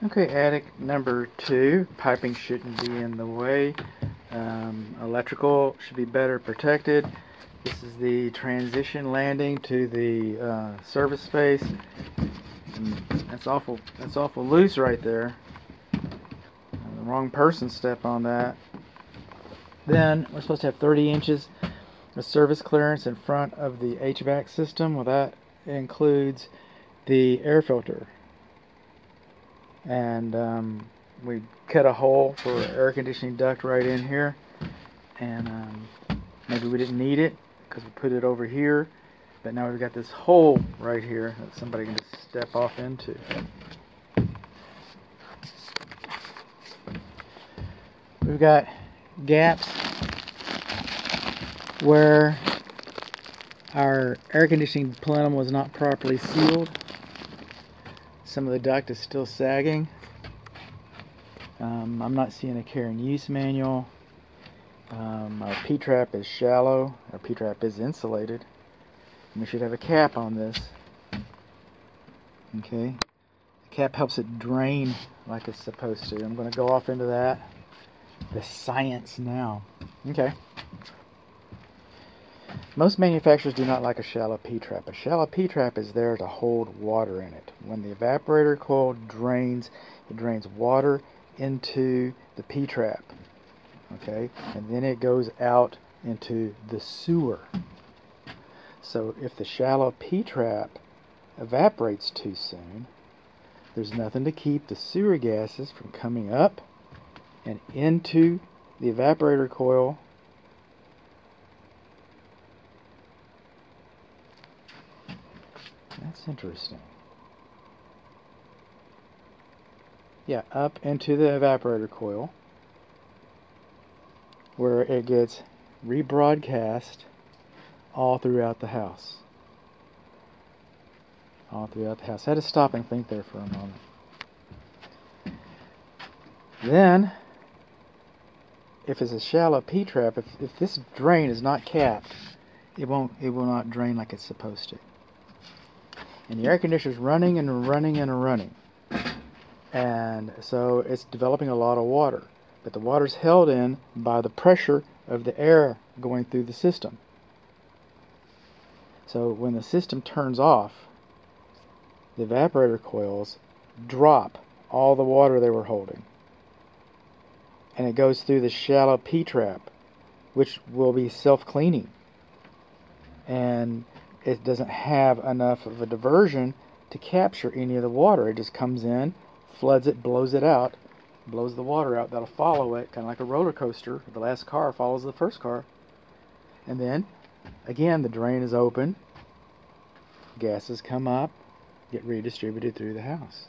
Okay, attic number two. Piping shouldn't be in the way. Um, electrical should be better protected. This is the transition landing to the uh, service space. And that's awful. That's awful loose right there. The wrong person step on that. Then we're supposed to have 30 inches of service clearance in front of the HVAC system. Well, that includes the air filter and um, we cut a hole for air conditioning duct right in here. And um, maybe we didn't need it because we put it over here. But now we've got this hole right here that somebody can just step off into. We've got gaps where our air conditioning plenum was not properly sealed some of the duct is still sagging. Um, I'm not seeing a care and use manual. Um, our P-trap is shallow. Our P-trap is insulated. And we should have a cap on this. Okay. The cap helps it drain like it's supposed to. I'm going to go off into that. The science now. Okay. Most manufacturers do not like a shallow P-trap. A shallow P-trap is there to hold water in it. When the evaporator coil drains, it drains water into the P-trap. Okay? And then it goes out into the sewer. So if the shallow P-trap evaporates too soon, there's nothing to keep the sewer gases from coming up and into the evaporator coil That's interesting. Yeah, up into the evaporator coil where it gets rebroadcast all throughout the house. All throughout the house. I had to stop and think there for a moment. Then, if it's a shallow P-trap, if, if this drain is not capped, it won't it will not drain like it's supposed to and the air conditioner is running and running and running. And so it's developing a lot of water. But the water is held in by the pressure of the air going through the system. So when the system turns off the evaporator coils drop all the water they were holding. And it goes through the shallow P-trap which will be self-cleaning. And it doesn't have enough of a diversion to capture any of the water. It just comes in, floods it, blows it out, blows the water out. That'll follow it, kind of like a roller coaster. The last car follows the first car. And then, again, the drain is open. Gases come up, get redistributed through the house.